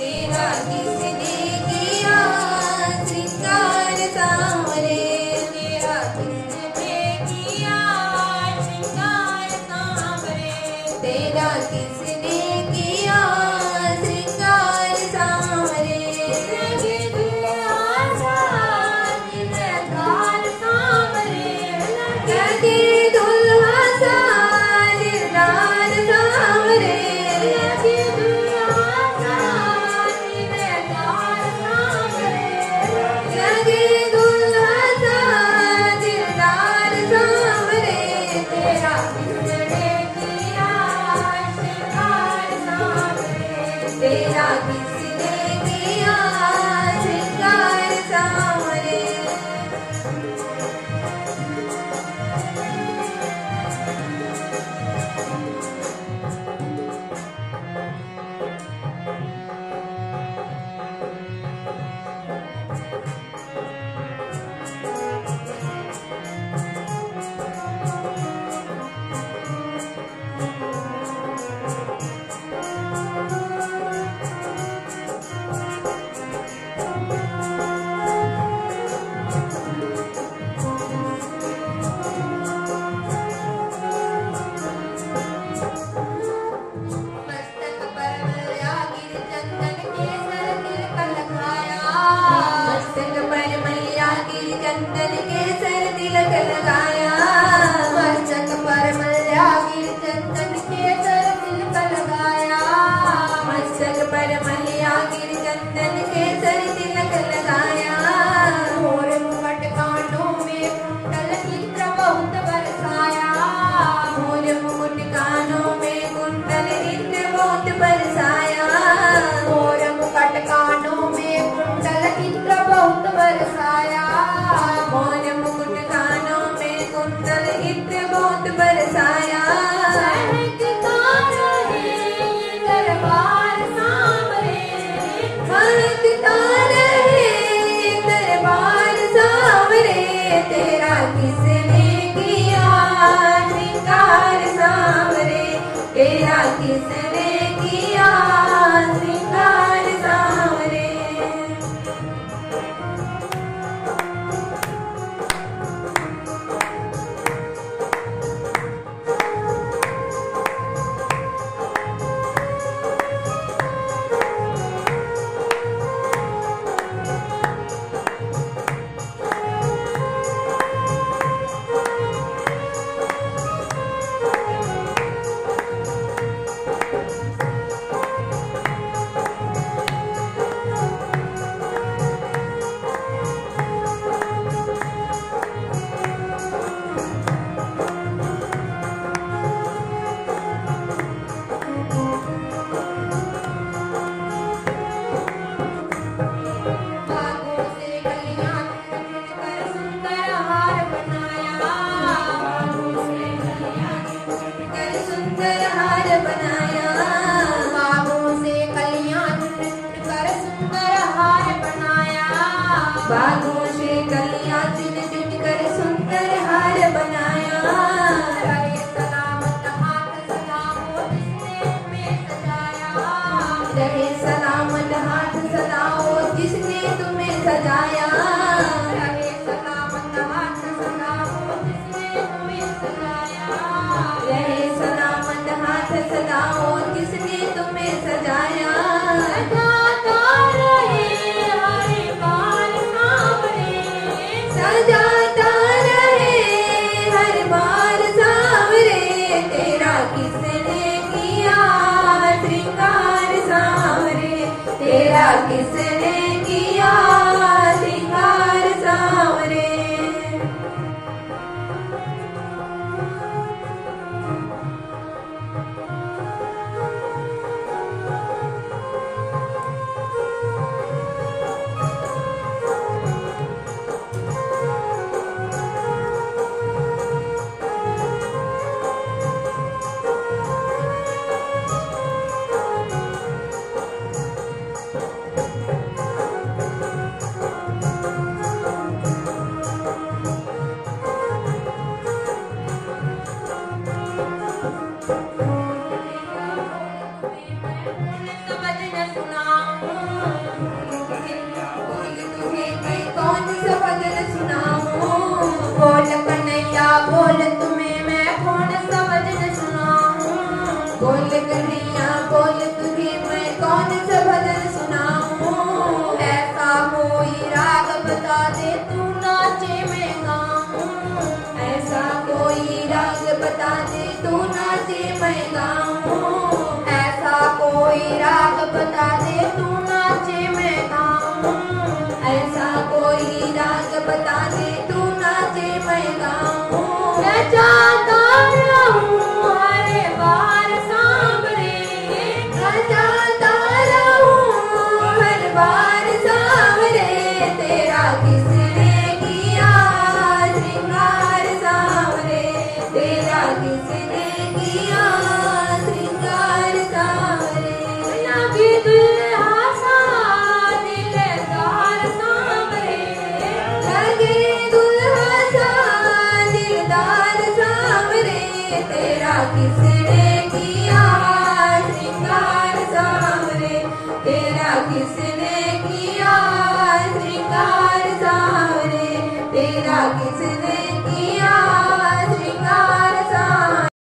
तेरा किसने तेरा किसने रानी तूना से ऐसा कोई राग बता दे तू नाचे मैं किसने किया श्रृंगार सामने? तेरा किसने किया श्रृंगार सामने? तेरा किसने